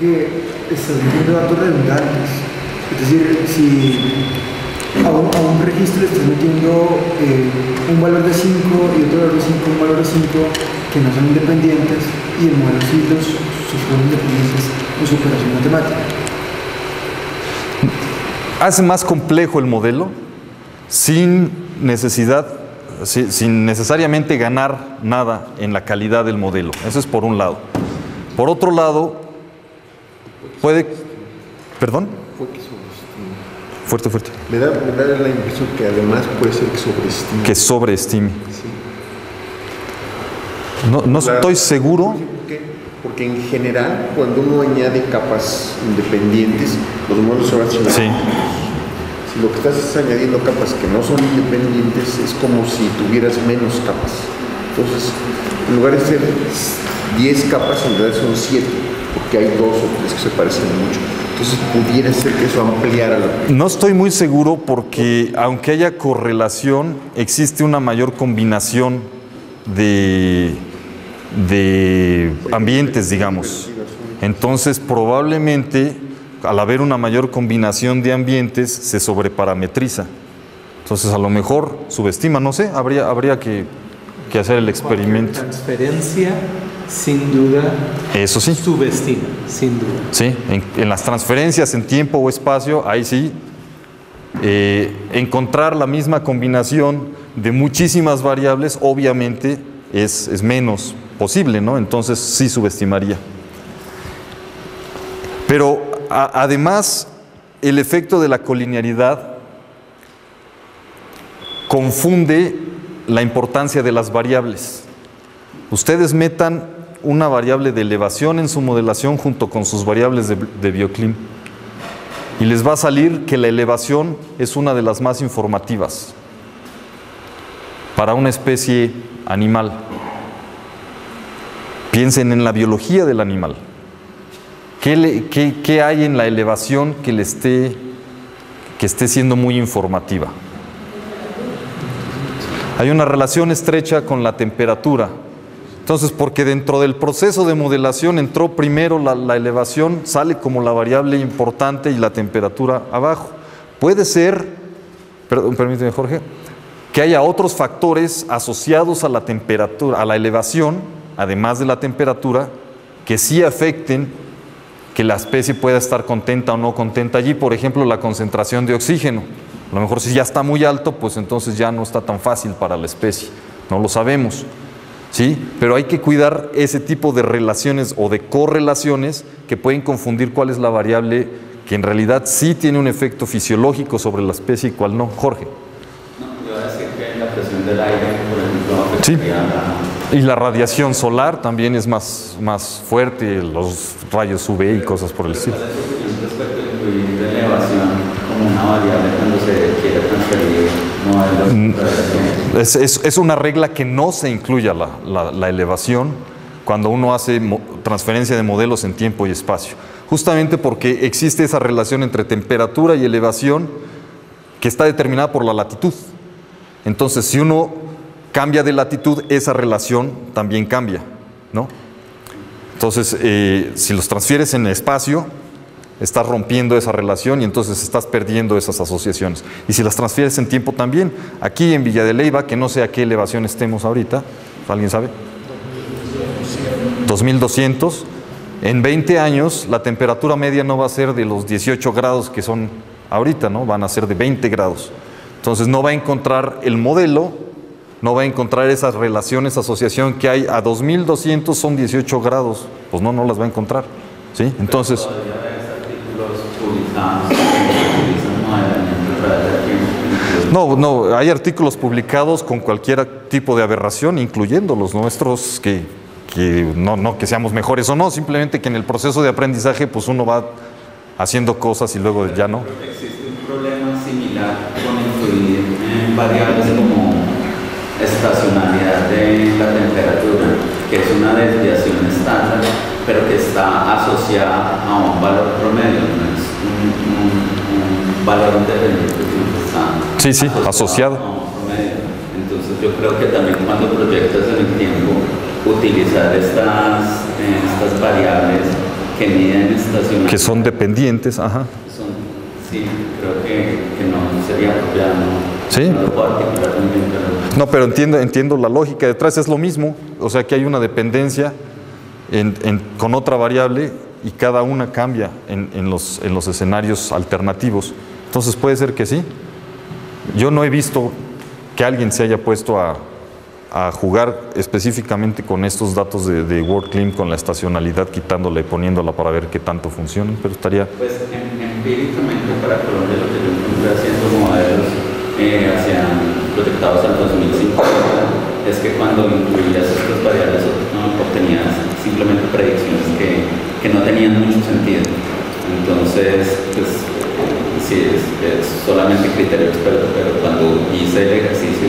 que estás metiendo datos redundantes. Es decir, si a un, registro le estás metiendo eh, un valor de 5 y otro valor de 5, un valor de 5 que no son independientes y el modelo sí los supone independientes en su operación matemática. Hace más complejo el modelo sin necesidad, si- sin necesariamente ganar nada en la calidad del modelo. Eso es por un lado. Por otro lado, puede... ¿Perdón? Fuerte, fuerte. Me da, me da la impresión que además puede ser que sobreestime. Que sobreestime. Sí. No, no La- estoy seguro. Porque en general, cuando uno añade capas independientes, los modelos se van haciendo. Sí. Si lo que estás es añadiendo capas que no son independientes, es como si tuvieras menos capas. Entonces, en lugar de ser 10 capas, en realidad son 7, porque hay dos o tres que se parecen mucho. Entonces, pudiera ser que eso ampliara la. No estoy muy seguro porque aunque haya correlación, existe una mayor combinación de, de ambientes, digamos. Entonces, probablemente, al haber una mayor combinación de ambientes, se sobreparametriza. Entonces, a lo mejor subestima, no sé, habría, habría que, que hacer el experimento. Transferencia, sin duda, Eso sí. subestima, sin duda. Sí, en, en las transferencias en tiempo o espacio, ahí sí, eh, encontrar la misma combinación de muchísimas variables, obviamente es, es menos posible, ¿no? Entonces sí subestimaría. Pero a- además, el efecto de la colinearidad confunde la importancia de las variables. Ustedes metan una variable de elevación en su modelación junto con sus variables de, bioclim. Y les va a salir que la elevación es una de las más informativas para una especie animal. Piensen en la biología del animal. ¿Qué, qué- qué hay en la elevación que, le esté, que esté siendo muy informativa? Hay una relación estrecha con la temperatura. Entonces, porque dentro del proceso de modelación entró primero la, elevación, sale como la variable importante y la temperatura abajo. Puede ser, perdón, permíteme Jorge, que haya otros factores asociados a la temperatura, a la elevación, además de la temperatura, que sí afecten que la especie pueda estar contenta o no contenta allí. Por ejemplo, la concentración de oxígeno. A lo mejor si ya está muy alto, pues entonces ya no está tan fácil para la especie. No lo sabemos. ¿Sí? Pero hay que cuidar ese tipo de relaciones o de correlaciones que pueden confundir cuál es la variable que en realidad sí tiene un efecto fisiológico sobre la especie y cuál no. Jorge. No, yo iba a decir que la presión del aire, por ejemplo, Sí. la, Y la radiación solar también es más, más fuerte, los rayos UV y cosas por el estilo. ¿Cuál es tu opinión respecto a incluir la elevación una variable cuando se quiere transferir modelos de radiación? Es, es- es una regla que no se incluya la, la- la elevación cuando uno hace transferencia de modelos en tiempo y espacio. Justamente porque existe esa relación entre temperatura y elevación que está determinada por la latitud. Entonces, si uno cambia de latitud, esa relación también cambia, ¿no? Entonces, eh, si los transfieres en espacio, estás rompiendo esa relación y entonces estás perdiendo esas asociaciones. Y si las transfieres en tiempo también, aquí en Villa de Leyva, que no sé a qué elevación estemos ahorita, ¿alguien sabe? 2200. En 20 años la temperatura media no va a ser de los 18 grados que son ahorita, ¿no? Van a ser de 20 grados. Entonces no va a encontrar el modelo, no va a encontrar esas relaciones, asociación que hay a 2200 son 18 grados. Pues no, no las va a encontrar. ¿Sí? Entonces... Todavía ves artículos publicados que utilizan modelamiento a través del tiempo. No, no, hay artículos publicados con cualquier tipo de aberración, incluyendo los nuestros, que, que no, no que seamos mejores o no, simplemente que en el proceso de aprendizaje pues uno va haciendo cosas y luego ya no. Existe un problema similar con incluir variables como estacionalidad de la temperatura, que es una desviación estándar, pero que está asociada a un valor promedio, un, valor está Sí, sí, asociado. a un promedio. Entonces yo creo que también cuando proyectas en el tiempo, utilizar estas, eh, estas variables que miden estacionalidad. que son dependientes, ajá. Son- sí, creo que, que no sería apropiado, ¿no? Sí. No lo puedo articular muy bien, pero... No, pero entiendo, entiendo la lógica detrás, es lo mismo, o sea que hay una dependencia en- en- con otra variable y cada una cambia en, en los, en los escenarios alternativos. Entonces puede ser que sí. Yo no he visto que alguien se haya puesto a, a jugar específicamente con estos datos de, de WordClim, con la estacionalidad, quitándola y poniéndola para ver qué tanto funcionan, pero estaría... Pues em- empíricamente para Colombia lo que yo encontré haciendo modelos eh, hacia proyectados al 2050 es que cuando incluías estas variables obtenías simplemente predicciones que, que no tenían mucho sentido. Entonces, pues sí, es, es solamente criterio experto, pero cuando hice el ejercicio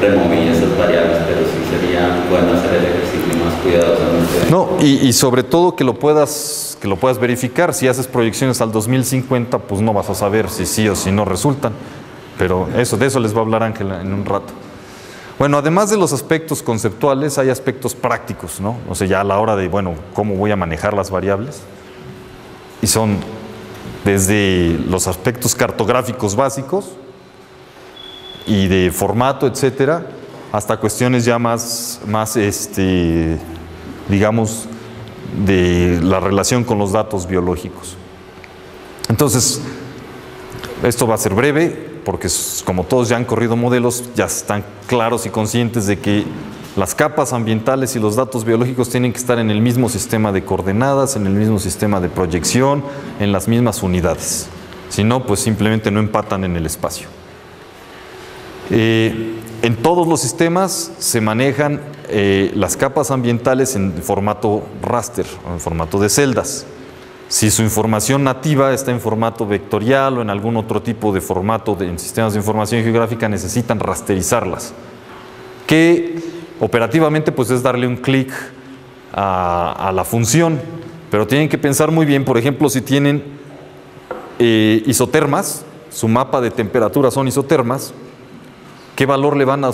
removí esas variables, pero sí sería bueno hacer el ejercicio más cuidadosamente. No, y, y sobre todo que lo puedas que lo puedas verificar. Si haces proyecciones al 2050, pues no vas a saber si sí o si no resultan. Pero eso, de eso les va a hablar Ángela en un rato. Bueno, además de los aspectos conceptuales, hay aspectos prácticos, ¿no? O sea, ya a la hora de, bueno, cómo voy a manejar las variables. Y son desde los aspectos cartográficos básicos y de formato, etcétera, hasta cuestiones ya más, más este, digamos, de la relación con los datos biológicos. Entonces, esto va a ser breve, porque como todos ya han corrido modelos, ya están claros y conscientes de que las capas ambientales y los datos biológicos tienen que estar en el mismo sistema de coordenadas, en el mismo sistema de proyección, en las mismas unidades. Si no, pues simplemente no empatan en el espacio. Eh, en todos los sistemas se manejan eh, las capas ambientales en formato raster, en formato de celdas. Si su información nativa está en formato vectorial o en algún otro tipo de formato de, en sistemas de información geográfica, necesitan rasterizarlas. Que operativamente pues es darle un clic a, la función, pero tienen que pensar muy bien, por ejemplo, si tienen eh, isotermas, su mapa de temperatura son isotermas, ¿qué valor le van a, a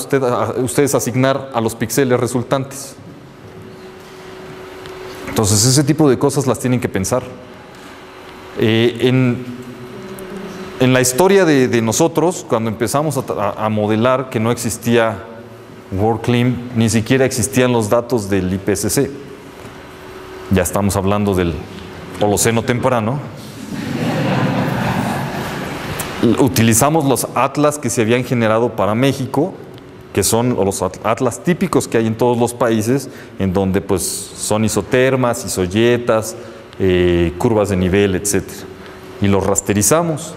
ustedes asignar a los píxeles resultantes? Entonces ese tipo de cosas las tienen que pensar. Eh, en, en la historia de, nosotros, cuando empezamos a, a modelar que no existía WorldClim, ni siquiera existían los datos del IPCC. Ya estamos hablando del Holoceno temprano. Utilizamos los atlas que se habían generado para México, que son los at- atlas típicos que hay en todos los países, en donde pues son isotermas, isoyetas, eh, curvas de nivel, etc. Y los rasterizamos.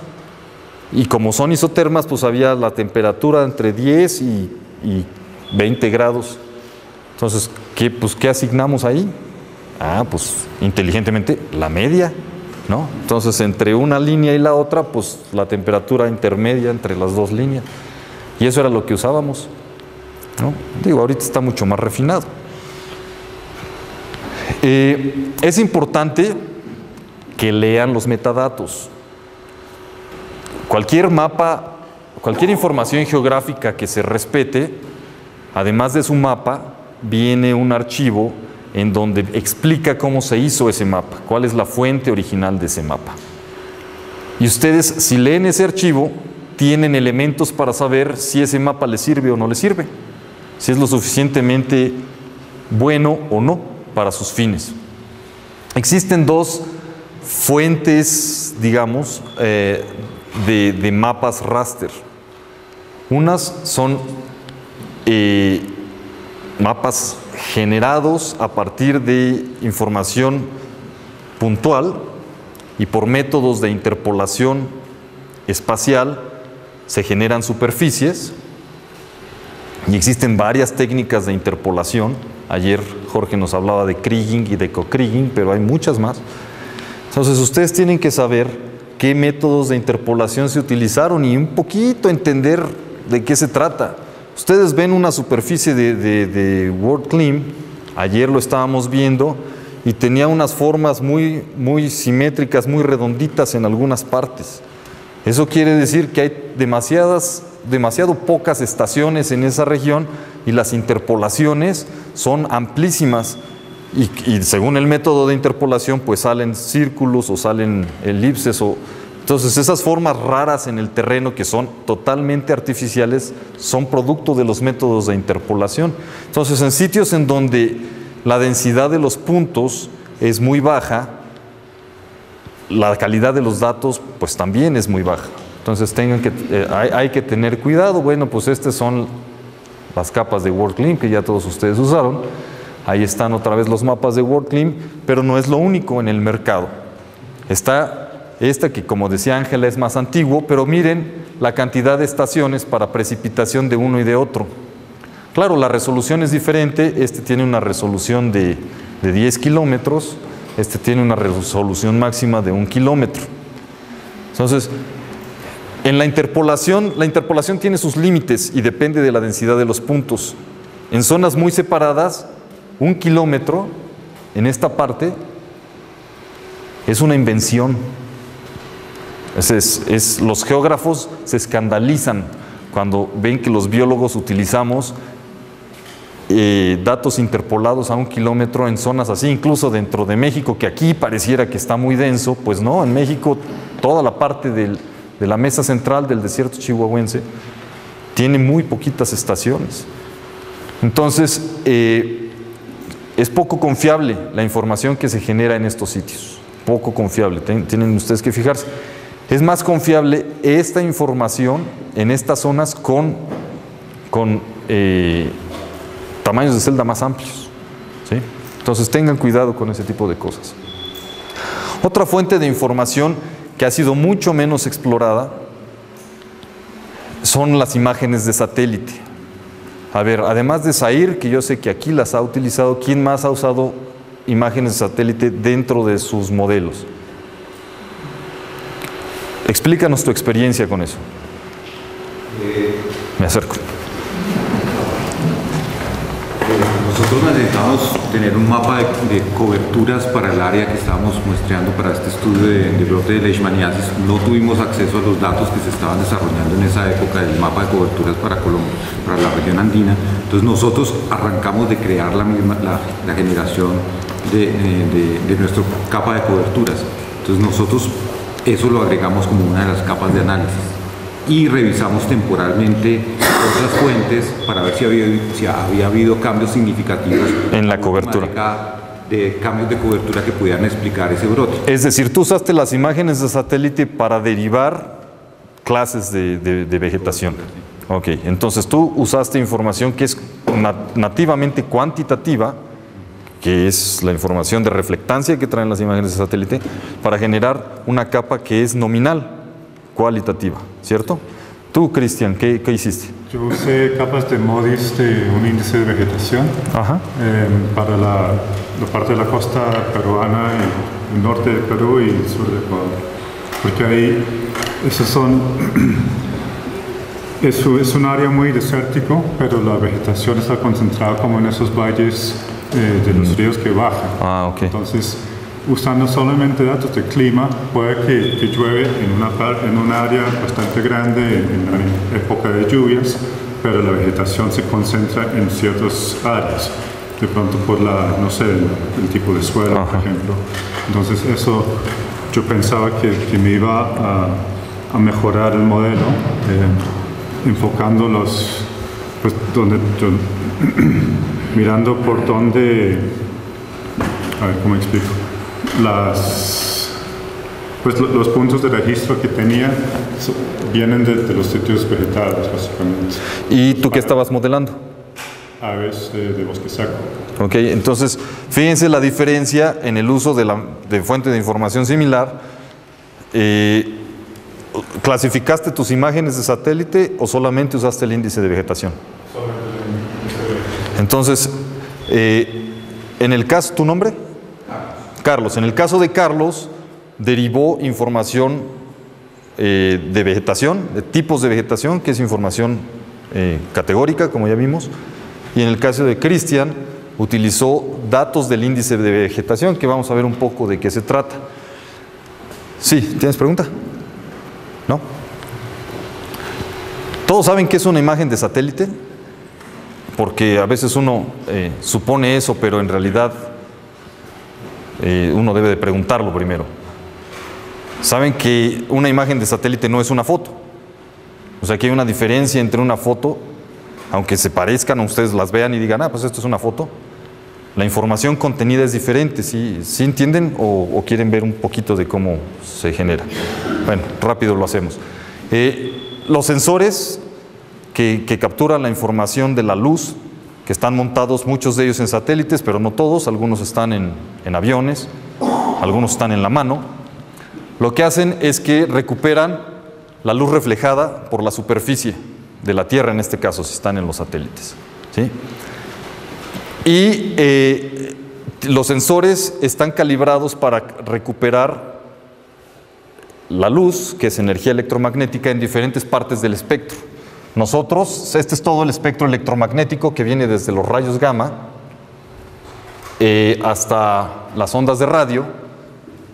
Y como son isotermas, pues había la temperatura entre 10 y, y 20 grados. Entonces, ¿qué, pues, ¿qué asignamos ahí? Ah, pues inteligentemente la media, ¿no? Entonces, entre una línea y la otra, pues la temperatura intermedia entre las dos líneas. Y eso era lo que usábamos. ¿No? Digo, ahorita está mucho más refinado. Eh, es importante que lean los metadatos. Cualquier mapa, cualquier información geográfica que se respete, además de su mapa, viene un archivo en donde explica cómo se hizo ese mapa, cuál es la fuente original de ese mapa. Y ustedes, si leen ese archivo, tienen elementos para saber si ese mapa les sirve o no les sirve, si es lo suficientemente bueno o no para sus fines. Existen dos fuentes, digamos, eh, de, mapas raster. Unas son eh, mapas generados a partir de información puntual y por métodos de interpolación espacial se generan superficies y existen varias técnicas de interpolación. Ayer Jorge nos hablaba de Kriging y de co-Kriging, pero hay muchas más. Entonces ustedes tienen que saber qué métodos de interpolación se utilizaron y un poquito entender de qué se trata. Ustedes ven una superficie de, de, de WorldClim, ayer lo estábamos viendo, y tenía unas formas muy, muy simétricas, muy redonditas en algunas partes. Eso quiere decir que hay demasiadas, demasiado pocas estaciones en esa región y las interpolaciones son amplísimas. Y, y según el método de interpolación, pues salen círculos o salen elipses o... Entonces esas formas raras en el terreno que son totalmente artificiales son producto de los métodos de interpolación. Entonces en sitios en donde la densidad de los puntos es muy baja, la calidad de los datos pues también es muy baja. Entonces tengan que, eh, hay, que tener cuidado. Bueno, pues estas son las capas de WorldClim que ya todos ustedes usaron. Ahí están otra vez los mapas de WorldClim, pero no es lo único en el mercado. Está esta que como decía Ángela es más antiguo, pero miren la cantidad de estaciones para precipitación de uno y de otro. Claro, la resolución es diferente, este tiene una resolución de, de 10 kilómetros, este tiene una resolución máxima de un kilómetro. Entonces, en la interpolación, la interpolación tiene sus límites y depende de la densidad de los puntos. En zonas muy separadas, un kilómetro en esta parte es una invención. Es, es- los geógrafos se escandalizan cuando ven que los biólogos utilizamos eh, datos interpolados a un kilómetro en zonas así, incluso dentro de México, que aquí pareciera que está muy denso, pues no, en México toda la parte del- de la mesa central del desierto chihuahuense tiene muy poquitas estaciones. Entonces, eh, es poco confiable la información que se genera en estos sitios, poco confiable, ten- tienen ustedes que fijarse. Es más confiable esta información en estas zonas con, con eh, tamaños de celda más amplios. ¿sí? Entonces tengan cuidado con ese tipo de cosas. Otra fuente de información que ha sido mucho menos explorada son las imágenes de satélite. A ver, además de Zair, que yo sé que aquí las ha utilizado, ¿quién más ha usado imágenes de satélite dentro de sus modelos? Explícanos tu experiencia con eso. Me acerco. Nosotros necesitamos tener un mapa de, coberturas para el área que estábamos muestreando para este estudio de, brote de leishmaniasis. No tuvimos acceso a los datos que se estaban desarrollando en esa época del mapa de coberturas para Colombia, para la región andina. Entonces nosotros arrancamos de crear la misma la, generación de, eh, de nuestra capa de coberturas. Entonces nosotros eso lo agregamos como una de las capas de análisis y revisamos temporalmente otras fuentes para ver si había, si había habido cambios significativos En la cobertura. de cambios de cobertura que pudieran explicar ese brote. Es decir, tú usaste las imágenes de satélite para derivar clases de, de- de vegetación. Ok, entonces tú usaste información que es na- nativamente cuantitativa, que es la información de reflectancia que traen las imágenes de satélite, para generar una capa que es nominal, cualitativa, ¿cierto? Tú, Cristian, ¿qué, qué hiciste? Yo usé capas de MODIS de un índice de vegetación Ajá. eh, para la, la parte de la costa peruana, el norte de Perú y el sur de Ecuador. Porque ahí, esos son, es, es un área muy desértico, pero la vegetación está concentrada como en esos valles eh, de los ríos que bajan. Ah, ok. Entonces, usando solamente datos de clima, puede que, que llueve en una, en un área bastante grande en la época de lluvias, pero la vegetación se concentra en ciertas áreas. De pronto por la, no sé, el, tipo de suelo, por ejemplo. Entonces, eso yo pensaba que, que me iba a, a mejorar el modelo, eh, enfocando los, pues, donde yo, mirando por dónde a ver, ¿cómo explico? Las, pues lo- los puntos de registro que tenía vienen de, de los sitios vegetales, básicamente. ¿Y tú qué estabas modelando? Aves de, de bosque seco. Ok, entonces fíjense la diferencia en el uso de, la, de fuente de información similar. Eh, ¿Clasificaste tus imágenes de satélite o solamente usaste el índice de vegetación? Entonces, eh, en el caso, ¿tu nombre? Carlos. En el caso de Carlos, derivó información eh, de vegetación, de tipos de vegetación, que es información eh, categórica, como ya vimos. Y en el caso de Cristian, utilizó datos del índice de vegetación, que vamos a ver un poco de qué se trata. Sí, ¿tienes pregunta? ¿No? ¿Todos saben qué es una imagen de satélite? Porque a veces uno eh, supone eso, pero en realidad eh, uno debe de preguntarlo primero. Saben que una imagen de satélite no es una foto. O sea que hay una diferencia entre una foto, aunque se parezcan, ustedes las vean y digan, ah, pues esto es una foto. La información contenida es diferente, ¿sí, ¿Sí entienden o, quieren ver un poquito de cómo se genera? Bueno, rápido lo hacemos. Eh, los sensores que capturan la información de la luz, que están montados muchos de ellos en satélites, pero no todos, algunos están en, en aviones, algunos están en la mano, lo que hacen es que recuperan la luz reflejada por la superficie de la Tierra, en este caso, si están en los satélites. ¿sí? Y eh, los sensores están calibrados para recuperar la luz, que es energía electromagnética, en diferentes partes del espectro. Nosotros, este es todo el espectro electromagnético que viene desde los rayos gamma eh, hasta las ondas de radio.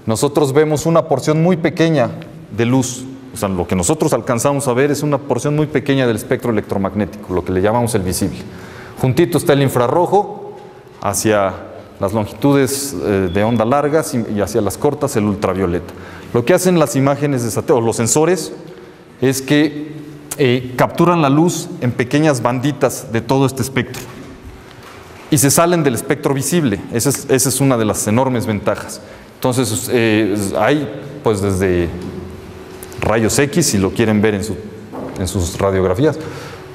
Nosotros vemos una porción muy pequeña de luz. O sea, lo que nosotros alcanzamos a ver es una porción muy pequeña del espectro electromagnético, lo que le llamamos el visible. Juntito está el infrarrojo, hacia las longitudes eh, de onda largas y, y hacia las cortas el ultravioleta. Lo que hacen las imágenes de satélite, o los sensores, es que eh, capturan la luz en pequeñas banditas de todo este espectro y se salen del espectro visible. Esa es, una de las enormes ventajas. Entonces, eh, hay pues desde rayos X, si lo quieren ver en, su- en sus radiografías,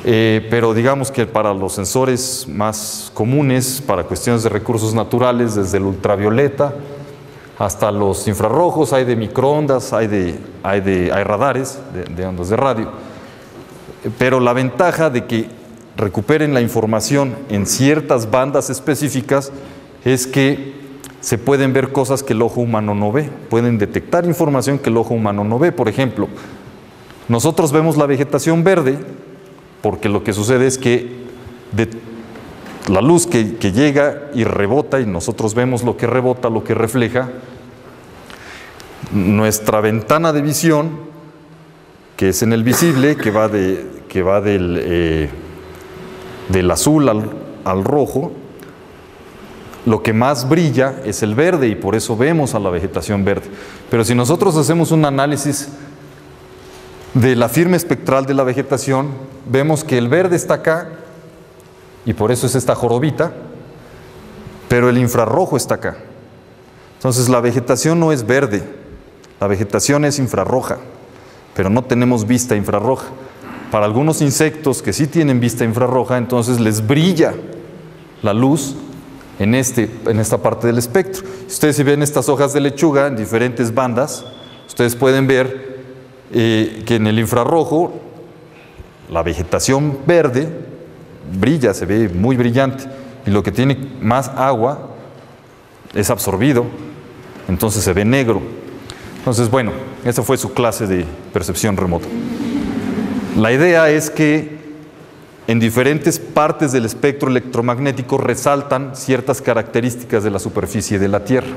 eh, pero digamos que para los sensores más comunes, para cuestiones de recursos naturales, desde el ultravioleta hasta los infrarrojos, hay de microondas, hay, de, hay, de, hay radares de ondas de radio. Pero la ventaja de que recuperen la información en ciertas bandas específicas es que se pueden ver cosas que el ojo humano no ve, pueden detectar información que el ojo humano no ve. Por ejemplo, nosotros vemos la vegetación verde porque lo que sucede es que de la luz que, que llega y rebota y nosotros vemos lo que rebota, lo que refleja, nuestra ventana de visión, que es en el visible, que va, de, que va del, eh, del azul al, al rojo, lo que más brilla es el verde y por eso vemos a la vegetación verde. Pero si nosotros hacemos un análisis de la firma espectral de la vegetación, vemos que el verde está acá y por eso es esta jorobita, pero el infrarrojo está acá. Entonces la vegetación no es verde, la vegetación es infrarroja, pero no tenemos vista infrarroja. Para algunos insectos que sí tienen vista infrarroja, entonces les brilla la luz en, este, en esta parte del espectro. Ustedes si ven estas hojas de lechuga en diferentes bandas, ustedes pueden ver eh, que en el infrarrojo la vegetación verde brilla, se ve muy brillante, y lo que tiene más agua es absorbido, entonces se ve negro. Entonces, bueno, esa fue su clase de percepción remota. La idea es que en diferentes partes del espectro electromagnético resaltan ciertas características de la superficie de la Tierra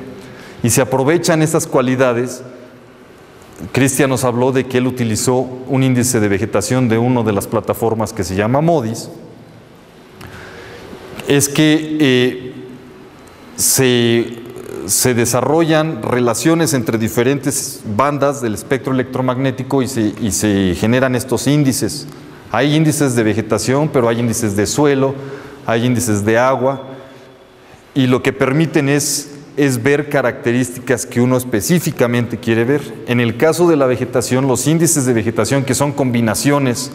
y se aprovechan esas cualidades. Cristian nos habló de que él utilizó un índice de vegetación de una de las plataformas que se llama MODIS. Es que eh, se, se desarrollan relaciones entre diferentes bandas del espectro electromagnético y se, y se generan estos índices. Hay índices de vegetación, pero hay índices de suelo, hay índices de agua, y lo que permiten es, es ver características que uno específicamente quiere ver. En el caso de la vegetación, los índices de vegetación, que son combinaciones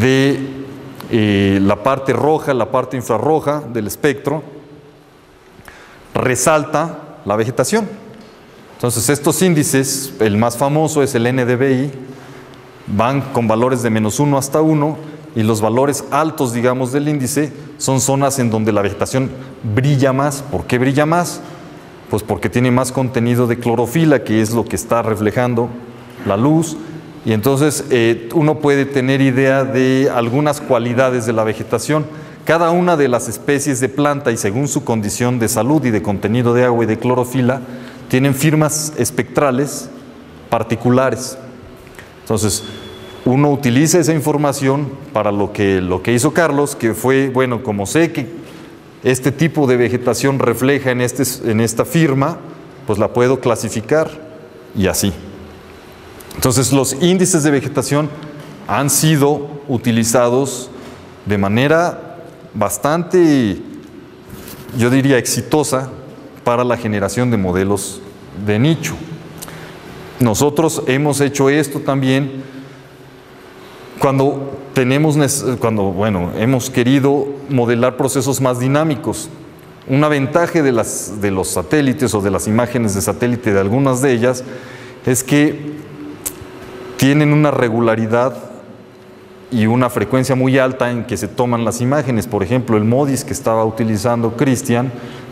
de eh, la parte roja, la parte infrarroja del espectro, resalta la vegetación. Entonces estos índices, el más famoso es el NDVI, van con valores de menos 1 hasta 1 y los valores altos, digamos, del índice son zonas en donde la vegetación brilla más. ¿Por qué brilla más? Pues porque tiene más contenido de clorofila, que es lo que está reflejando la luz, y entonces eh, uno puede tener idea de algunas cualidades de la vegetación. Cada una de las especies de planta y según su condición de salud y de contenido de agua y de clorofila, tienen firmas espectrales particulares. Entonces, uno utiliza esa información para lo que, lo que hizo Carlos, que fue, bueno, como sé que este tipo de vegetación refleja en, este, en esta firma, pues la puedo clasificar y así. Entonces los índices de vegetación han sido utilizados de manera bastante, yo diría, exitosa para la generación de modelos de nicho. Nosotros hemos hecho esto también cuando tenemos, cuando, bueno, hemos querido modelar procesos más dinámicos. Una ventaja de, las, de los satélites o de las imágenes de satélite de algunas de ellas es que tienen una regularidad y una frecuencia muy alta en que se toman las imágenes. Por ejemplo, el MODIS que estaba utilizando Cristian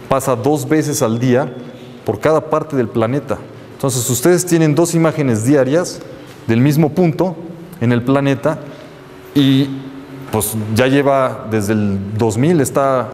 pasa dos veces al día por cada parte del planeta. Entonces, ustedes tienen dos imágenes diarias del mismo punto en el planeta y pues ya lleva desde el 2000 está